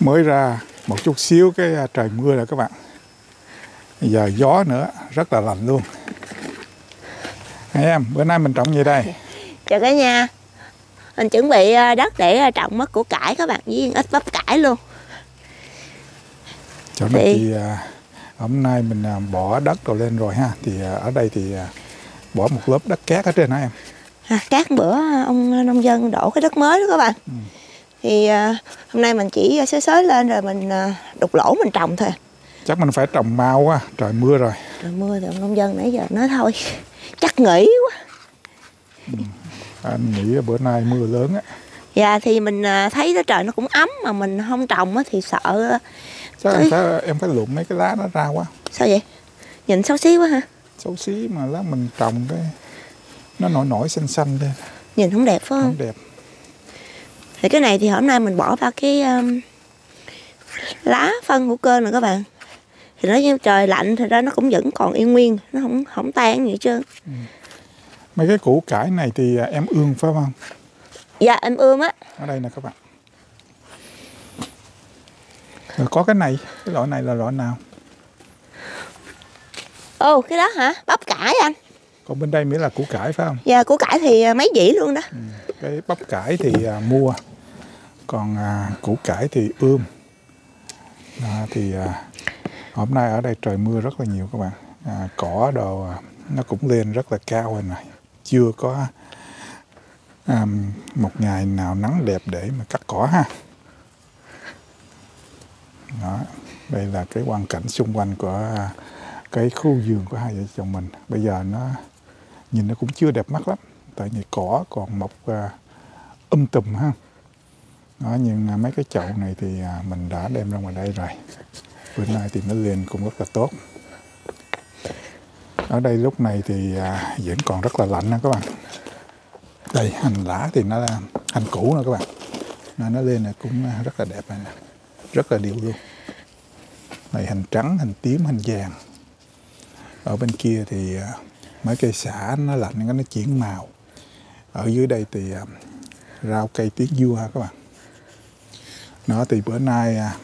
mới ra một chút xíu cái à, trời mưa rồi các bạn. Giờ gió nữa rất là lạnh luôn. Hai em bữa nay mình trồng gì đây? Chào cả nhà. Mình chuẩn bị à, đất để à, trồng mất củ cải các bạn với ít bắp cải luôn. Chỗ này Thì- hôm nay mình bỏ đất rồi lên rồi ha. Thì ở đây thì bỏ một lớp đất cát ở trên hả em? À, cát bữa ông nông dân đổ cái đất mới đó các bạn thì à, hôm nay mình chỉ xới xới lên rồi mình à, đục lỗ mình trồng thôi. Chắc mình phải trồng mau quá trời mưa rồi. Rồi mưa thì ông nông dân nãy giờ nói thôi. Chắc nghỉ quá. Anh nghĩ bữa nay mưa lớn á. Dạ thì mình à, thấy nó trời nó cũng ấm mà mình không trồng á thì sợ à, Ơi. em phải, em phải lụm mấy cái lá nó ra quá? Sao vậy? Nhìn xấu xí quá ha xấu xí mà lá mình trồng cái nó nổi nổi xanh xanh lên nhìn không đẹp phải không không? đẹp thì cái này thì hôm nay mình bỏ ba cái um, lá phân hữu cơ nè các bạn. Thì nó như trời lạnh thì ra nó cũng vẫn còn yên nguyên nó không không tan gì hết trơn. Mấy cái củ cải này thì à, em ương phải không? Dạ em ươm á. Ở đây nè các bạn. Rồi có cái này cái loại này là loại nào? Ồ cái đó hả? Bắp cải anh. Còn bên đây mới là củ cải phải không? Dạ củ cải thì à, mấy dĩ luôn đó. Cái bắp cải thì à, mua còn à, củ cải thì ươm. Đó, thì à, hôm nay ở đây trời mưa rất là nhiều các bạn. À, cỏ đồ à, nó cũng lên rất là cao rồi này. Chưa có à, một ngày nào nắng đẹp để mà cắt cỏ ha. Đó đây là cái hoàn cảnh xung quanh của à, cái khu vườn của hai vợ chồng mình. Bây giờ nó nhìn nó cũng chưa đẹp mắt lắm. Tại vì cỏ còn mọc à, um tùm ha đó, nhưng à, mấy cái chậu này thì à, mình đã đem ra ngoài đây rồi. Bữa nay thì nó lên cũng rất là tốt. Ở đây lúc này thì à, vẫn còn rất là lạnh nha các bạn. Đây hành lá thì nó là hành củ nè các bạn. Nó, nó lên này cũng rất là đẹp này nè. Rất là đều luôn. Này hành trắng hành tím hành vàng. Ở bên kia thì mấy cây xả nó lạnh nó chuyển màu. Ở dưới đây thì rau cây tiếng vua các bạn nó thì bữa nay à,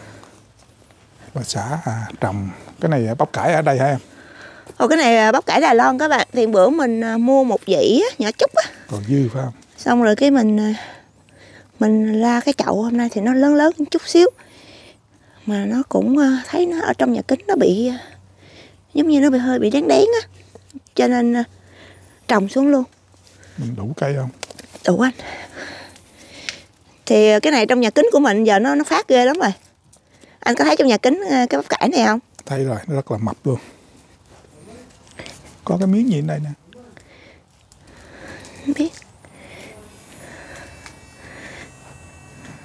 bà xã à, trồng cái này à, bắp cải ở đây hả em? Ồ cái này bắp cải đài loan các bạn. Thì bữa mình à, mua một dĩ nhỏ chút á. Còn dư phải không? Xong rồi cái mình à, mình ra cái chậu hôm nay thì nó lớn lớn chút xíu. Mà nó cũng thấy nó ở trong nhà kính nó bị giống như nó bị hơi bị đen đen á. Cho nên trồng xuống luôn. Mình đủ cây không? Đủ anh thì cái này trong nhà kính của mình giờ nó nó phát ghê lắm rồi. Anh có thấy trong nhà kính à, cái bắp cải này không? Thấy rồi nó rất là mập luôn. Có cái miếng gì ở đây nè? Không biết.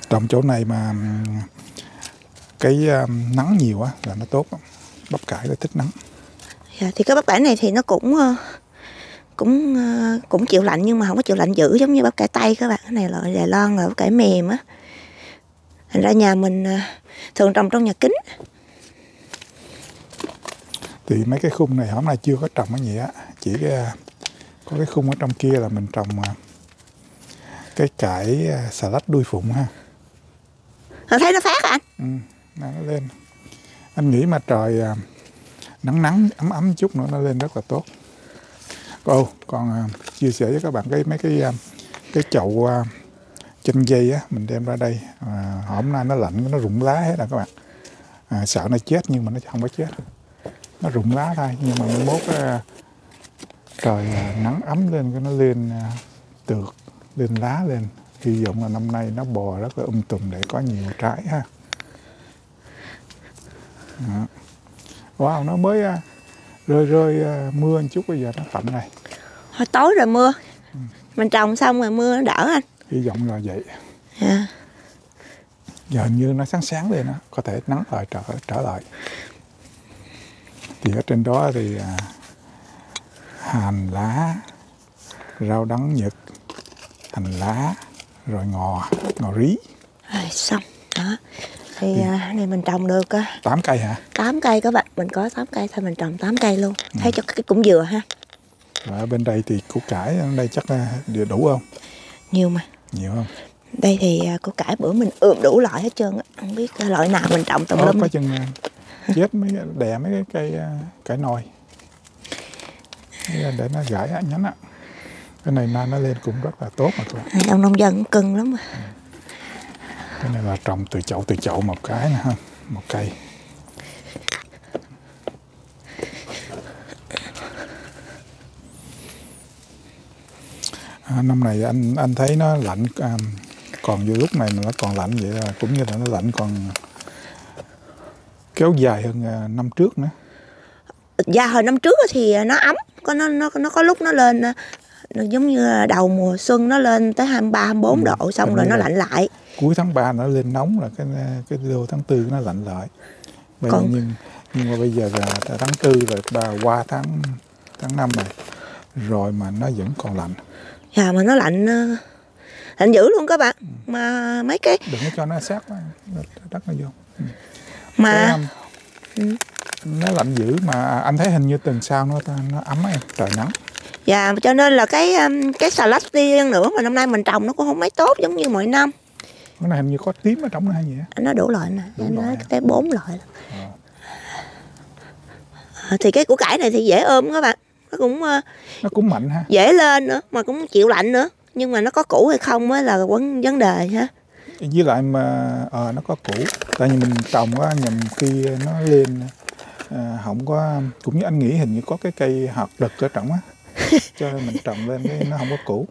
Trồng chỗ này mà cái nắng nhiều á là nó tốt bắp cải nó thích nắng. Dạ, thì cái bắp cải này thì nó cũng ờ, cũng ờ, cũng chịu lạnh nhưng mà không có chịu lạnh dữ giống như bắp cải tây các bạn. Cái này là đài loan là bắp cải mềm á. Thành ra nhà mình ờ, thường trồng trong nhà kính. Thì mấy cái khung này hôm nay chưa có trồng cái gì á chỉ có cái khung ở trong kia là mình trồng à, cái cải xà lách đuôi phụng ha. Ờ, thấy nó phát hả anh? Ừ, nó lên. Anh nghĩ mà trời nắng nắng ấm ấm chút nữa nó lên rất là tốt Ồ, còn uh, chia sẻ với các bạn cái mấy cái uh, cái chậu uh, chanh dây á mình đem ra đây. À, hôm nay nó lạnh nó rụng lá hết rồi các bạn. À, sợ nó chết nhưng mà nó không có chết. Nó rụng lá thôi nhưng mà mốt uh, trời uh, nắng ấm lên cái nó lên uh, tược lên lá lên. Hy vọng là năm nay nó bò rất là um tùm để có nhiều trái ha. Wow nó mới rơi rơi mưa một chút bây giờ nó tạnh này hồi tối rồi mưa. Mình trồng xong rồi mưa nó đỡ anh. Hy vọng là vậy. Dạ. giờ hình như nó sáng sáng lên đó. Có thể nắng lại trở trở lại. Thì ở trên đó thì à, hành lá rau đắng nhật hành lá rồi ngò ngò rí. Rồi xong. Đó. Thì à, cái này mình trồng được uh, tám cây hả? 8 cây các bạn. Mình có 8 cây thôi mình trồng 8 cây luôn. Thấy cho cái cũng vừa ha và ở bên đây thì củ cải ở đây chắc là đủ không? Nhiều mà. Nhiều không? Đây thì à, củ cải bữa mình ươm đủ loại hết trơn á không biết à, loại nào mình trồng tùm lum có chừng à, chết mấy đè mấy cái cây à, cải nồi. Để nó gãy nhánh á. Cái này na nó lên cũng rất là tốt mà Này, ông nông dân cũng cưng lắm mà. cái này là trồng từ chậu từ chậu một cái nè ha một cây năm này anh anh thấy nó lạnh à, còn vô lúc này mà nó còn lạnh vậy là cũng như là nó lạnh còn kéo dài hơn à, năm trước nữa. Dạ hồi năm trước thì nó ấm, có nó nó nó có lúc nó lên à, nó giống như đầu mùa xuân nó lên tới 23 24 Ừ, độ xong rồi nó lạnh lại. cuối tháng 3 nó lên nóng là cái cái vô tháng tư nó lạnh lại. Bây Còn- nhưng nhưng mà bây giờ là tháng tư rồi ba qua tháng tháng năm này rồi mà nó vẫn còn lạnh Dạ mà nó lạnh à, lạnh dữ luôn các bạn. Ừ. Mà mấy cái đừng có cho nó sát đất nó vô Cái, mà um, Ừ. nó lạnh dữ mà anh thấy hình như tuần sau nó nó ấm em trời nắng dạ cho nên là cái um, cái xà lách đi nữa mà năm nay mình trồng nó cũng không mấy tốt giống như mọi năm. cái này hình như có tím ở trong nó hay á nó đủ loại nè Đủ nói loại à? tới bốn loại. Ờ. À, thì cái củ cải này thì dễ ôm các bạn nó cũng ờ, nó cũng mạnh ha. dễ lên nữa mà cũng chịu lạnh nữa. Nhưng mà nó có củ hay không mới là vấn vấn đề ha. Với lại mà ờ nó có củ tại vì mình trồng á nhầm khi nó lên à, không có cũng như anh nghĩ hình như có cái cây hạt đực ở trong á. Cho nên mình trồng lên cái nó không có củ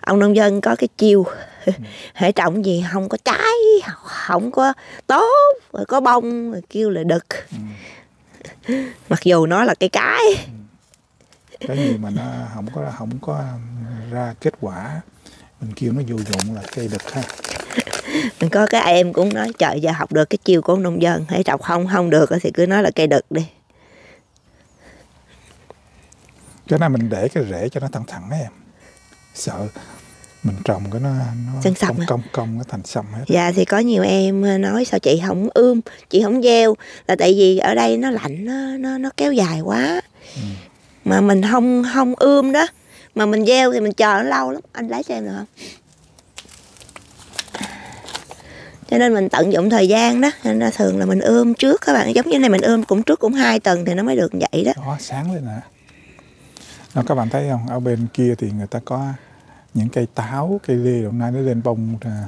ông nông dân có cái chiêu. Ừ. hệ trồng gì không có trái không có tốt rồi có bông rồi kêu là đực. Ừ. mặc dù nó là cây cái. Cái gì mà nó không có không có ra kết quả mình kêu nó vô dụng là cây đực ha. Mình có cái em cũng nói trời giờ học được cái chiêu của ông nông dân hệ trồng không không được thì cứ nói là cây đực đi. Cái này mình để cái rễ cho nó thẳng thẳng á em. Sợ mình trồng cái nó nó xăm cong cong cong nó thành xăm hết. Dạ thì có nhiều em nói sao chị không ươm, chị không gieo là tại vì ở đây nó lạnh nó nó nó kéo dài quá. Mà mình không không ươm đó, mà mình gieo thì mình chờ nó lâu lắm, anh lấy cho em được không? Cho nên mình tận dụng thời gian đó, nên là thường là mình ươm trước các bạn, giống như này mình ươm cũng trước cũng hai tuần thì nó mới được vậy đó. đó sáng lên nè đó các bạn thấy không? Ở bên kia thì người ta có những cây táo cây lê. Hôm nay nó lên bông à,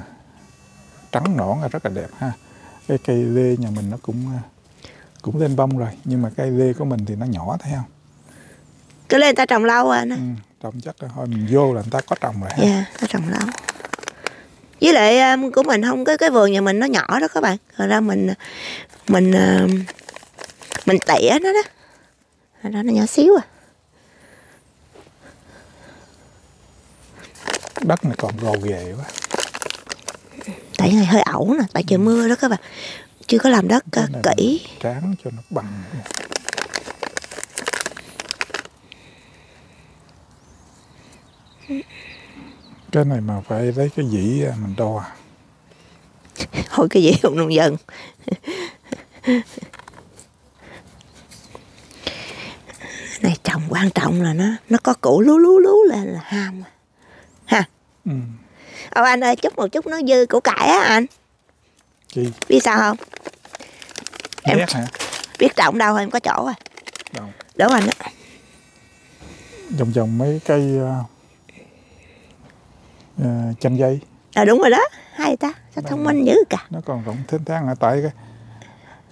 trắng nõn là rất là đẹp ha. Cái cây lê nhà mình nó cũng à, cũng lên bông rồi. Nhưng mà cây lê của mình thì nó nhỏ thấy không? Cứ lên ta trồng lâu à, nó. ừ, trồng chắc là thôi mình vô là người ta có trồng rồi Dạ, nó trồng lâu. Với lại um, của mình không cái cái vườn nhà mình nó nhỏ đó các bạn. Rồi ra mình mình um, mình tỉa nó đó. Rồi đó nó nhỏ xíu à. đất này còn gồ ghề quá Tại này hơi ẩu nè, tại trời mưa đó các bạn. Chưa có làm đất uh, kỹ. tráng cho nó bằng cái này mà phải lấy cái dĩ à, mình đo Thôi cái gì không nông dân. này trồng quan trọng là nó nó có củ lú lú lú lên là ham ha. Ừ. ô anh ơi chút một chút nó dư củ cải á anh. Chi? Biết sao không? Em- ghét hả? biết trồng đâu em có chỗ à. Đâu? Đổ anh á. Vòng vòng mấy cây uh, uh, chanh dây. À đúng rồi đó. Hay ta. Sao thông minh dữ cả? nó còn rộng thênh thang ở tại cái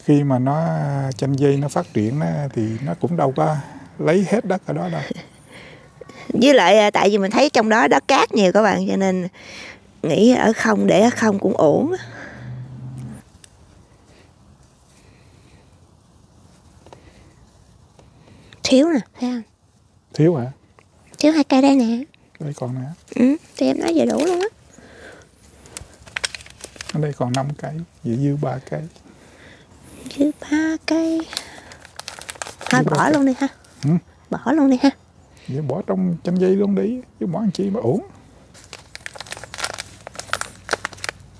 khi mà nó chanh dây nó phát triển nó, thì nó cũng đâu có lấy hết đất ở đó đâu. Với lại à, tại vì mình thấy trong đó đất cát nhiều các bạn cho nên nghĩ ở không để ở không cũng ổn thiếu nè thấy không? Thiếu hả? Thiếu hai cây đây nè đây còn nè. Ừ, thì em nói vậy đủ luôn á. Ở đây còn 5 cây vậy dư ba cây chứ ba cây thôi Dư bỏ cây. luôn đi ha. Ừ. bỏ luôn đi ha. Vậy bỏ trong chanh dây luôn đi chứ bỏ làm chi mà ổn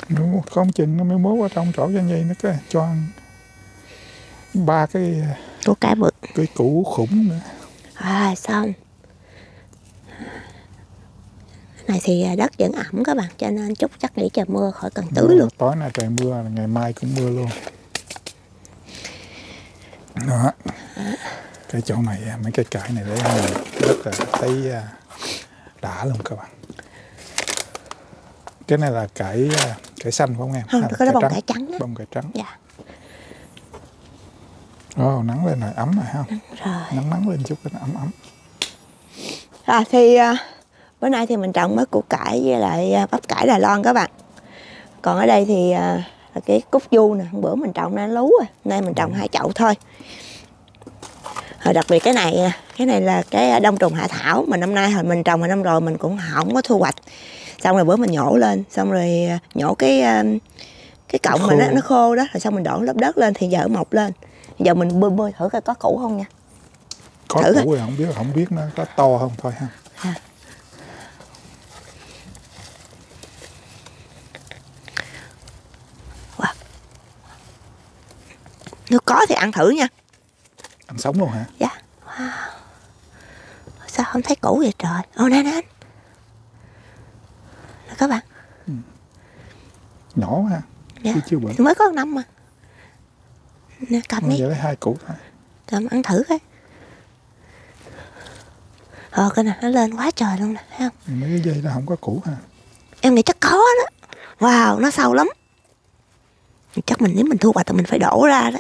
Nếu không chừng nó mới mốt ở trong chỗ chanh dây nó cái cho ăn ba cái của cải bực cái củ khủng nữa. À xong này thì à, đất vẫn ẩm các bạn cho nên chút chắc nghĩ trời mưa khỏi cần tưới luôn. tối nay trời mưa ngày mai cũng mưa luôn. Đó. Cái chỗ này à, mấy cái cải này để mình rất là thấy à, đã luôn các bạn. Cái này là cải cải xanh phải không em? Không cái đó bông cải trắng đó. Bông cải trắng. Dạ. Ồ, nắng lên rồi ấm rồi ha. Rồi. Nắng nắng lên chút cái ấm ấm. À, thì bữa nay thì mình trồng mới củ cải với lại à, bắp cải Đài Loan các bạn. Còn ở đây thì à, là cái cúc du nè, hôm bữa mình trồng nó lú rồi, nay mình trồng hai chậu thôi. Rồi đặc biệt cái này à, cái này là cái đông trùng hạ thảo mà năm nay hồi mình trồng hồi năm rồi mình cũng không có thu hoạch. Xong rồi bữa mình nhổ lên, xong rồi à, nhổ cái à, cái cọng mà nó nó khô đó, rồi xong mình đổ lớp đất lên thì giờ mọc lên. Giờ mình bươi bươi thử coi có củ không nha. có Thử củ thì không biết không biết nó có to không thôi ha Nếu có thì ăn thử nha. ăn sống luôn hả Dạ. Wow. Sao không thấy củ vậy trời? Ô nè nè. anh. Các bạn, nhỏ ha Dạ. chứ chưa bự mới có năm mà. Nè cầm bây đi, giờ lấy hai củ thôi cầm ăn thử coi. Ờ cái này nó lên quá trời luôn nè, thấy không? mấy cái dây nó không có củ ha Em nghĩ chắc có đó. Wow, nó sâu lắm. Chắc mình nếu mình thu hoạch thì mình phải đổ ra đó.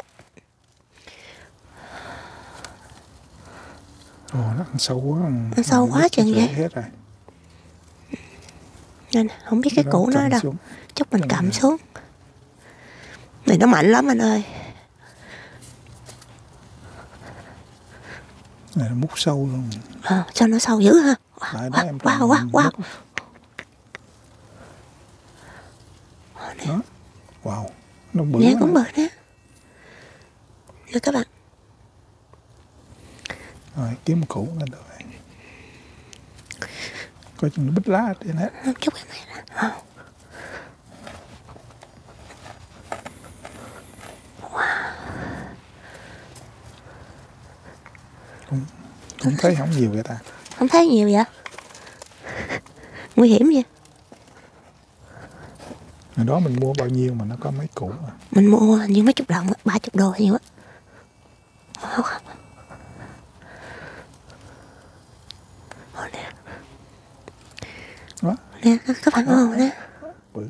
Ồ nó ăn sâu quá Ăn sâu quá chừng vậy. hết rồi Nên không biết cái Đó, củ nó đâu. xuống. Chút mình Cầm xuống. Này nó mạnh lắm anh ơi. này nó múc sâu luôn Ờ, sao nó sâu dữ ha? tại Wow, đó em wow, wow, wow. múc. đó wow nó bự quá. cũng bự nè. Nè các bạn. Kiếm củ lên rồi coi chừng nó bít lá trên hết chút cái này. Ờ. cũng thấy không nhiều vậy ta Không thấy nhiều vậy? Nguy hiểm vậy? hồi đó mình mua bao nhiêu mà nó có mấy củ à. Mình mua như mấy chục đồng, ba chục đô nhiều á. Ờ, không. Ờ, nè, đó nè, các bạn ồ nè, bự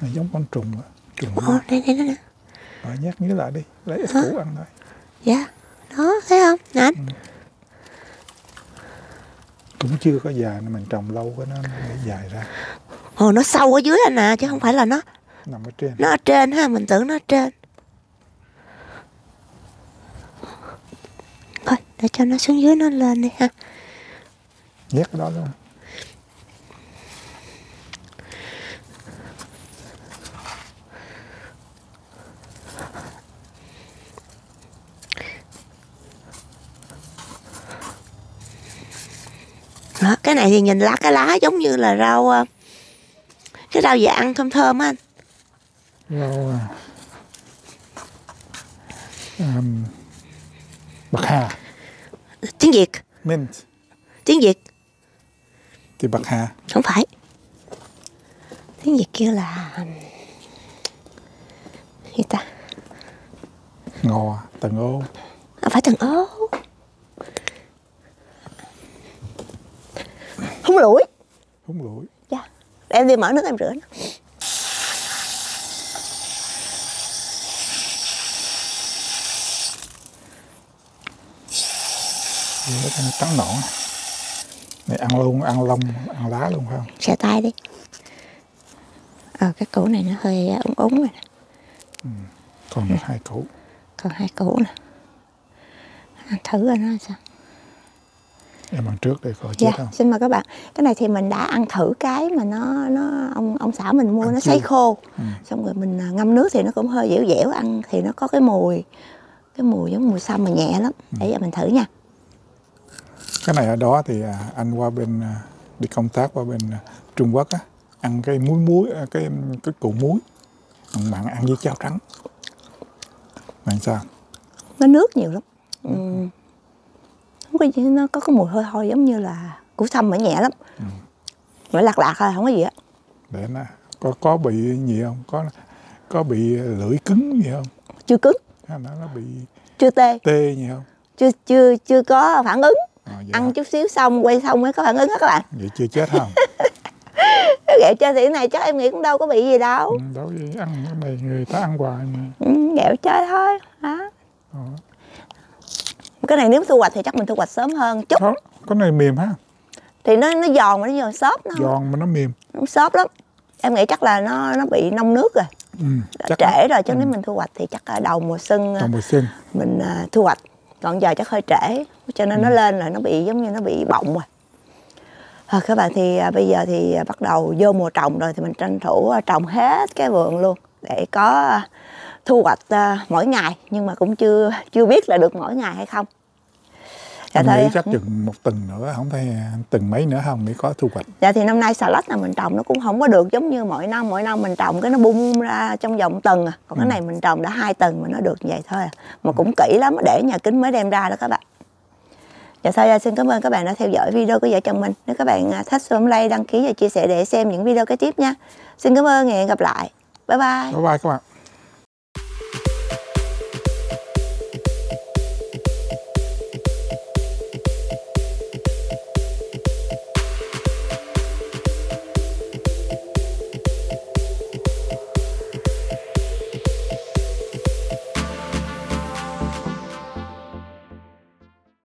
này giống con trùng á trùng ồ nè, nè, nè, nè. rồi nhắc nhớ lại đi củ ăn thôi. Dạ, đó, thấy không? Nè anh, cũng chưa có dài nên mình trồng lâu quá nó để dài ra. Ồ nó sâu ở dưới anh à, chứ không phải là nó nằm ở trên. Nó ở trên ha, mình tưởng nó ở trên. Thôi, để cho nó xuống dưới nó lên đi ha. nhét cái đó luôn Đó, cái này thì nhìn lá cái lá giống như là rau ờ, cái rau gì ăn thơm thơm á anh. rau um, bạc hà Tiếng Việt, mint tiếng Việt thì bạc hà không phải. Tiếng Việt kêu là gì ta? ngò tầng ô À, phải tầng ố. Không lủi. húng lủi Dạ. Em đi mở nước em rửa nó. Nó cho nó trắng nõn này ăn luôn ăn lông ăn lá luôn phải không Xẻ tay đi. Ờ cái củ này nó hơi ống ống rồi nè. còn được hai củ Còn hai củ nè. Ăn thử coi nó sao. Em ăn trước đây coi chết Dạ, không xin mời các bạn. Cái này thì mình đã ăn thử cái mà nó nó ông ông xã mình mua Ăn nó chưa? sấy khô. Ừ. Xong rồi mình à, ngâm nước thì nó cũng hơi dẻo dẻo ăn thì nó có cái mùi cái mùi giống mùi sâm mà nhẹ lắm. Ừ. Để giờ mình thử nha. cái này ở đó thì à, anh qua bên à, đi công tác qua bên Trung Quốc á ăn cái muối muối cái cái củ muối mặn ăn với cháo trắng bạn sao Nó nước nhiều lắm. Ừ. Không có gì, nó có cái mùi hơi hôi giống như là củ sâm mà nhẹ lắm. Mới lạc lạc thôi, không có gì á. để nó có có bị gì không có có bị lưỡi cứng gì không Chưa cứng, nó nó bị chưa tê, tê gì không chưa chưa chưa có phản ứng. Vậy, Ăn hả? chút xíu xong quay xong mới có phản ứng á các bạn. vậy chưa chết không Cái ghẹo chơi thì này chắc em nghĩ cũng đâu có bị gì đâu. Ừ, đâu gì ăn cái này người ta ăn hoài mà Ừ, ghẹo chơi thôi. Đó. Ờ. Cái này nếu thu hoạch thì chắc mình thu hoạch sớm hơn chút. có có này mềm ha. Thì nó nó giòn mà nó giòn xốp nó, giòn mà nó mềm. Nó xốp lắm. Em nghĩ chắc là nó nó bị nông nước rồi. ừ, Đã trễ rồi chứ nếu mình thu hoạch thì chắc là đầu mùa xuân còn mùa xuân. mình à, thu hoạch. Còn giờ chắc hơi trễ cho nên nó lên là nó bị giống như nó bị bọng rồi. À, các bạn thì à, bây giờ thì à, bắt đầu vô mùa trồng rồi thì mình tranh thủ à, trồng hết cái vườn luôn để có à, thu hoạch à, mỗi ngày. Nhưng mà cũng chưa chưa biết là được mỗi ngày hay không dạ em nghĩ chắc chừng một tuần nữa không thấy tuần mấy nữa không mới có thu hoạch dạ thì năm nay xà lách là mình trồng nó cũng không có được giống như mỗi năm mỗi năm mình trồng cái nó bung ra trong vòng tuần à còn cái Ừ. này mình trồng đã hai tuần mà nó được vậy thôi à. mà cũng kỹ lắm để nhà kính mới đem ra đó các bạn Dạ thôi à, xin cảm ơn các bạn đã theo dõi video của vợ chồng mình. Nếu các bạn à, thích bấm like, đăng ký và chia sẻ để xem những video kế tiếp nha. Xin cảm ơn và hẹn gặp lại. Bye bye. bye bye các bạn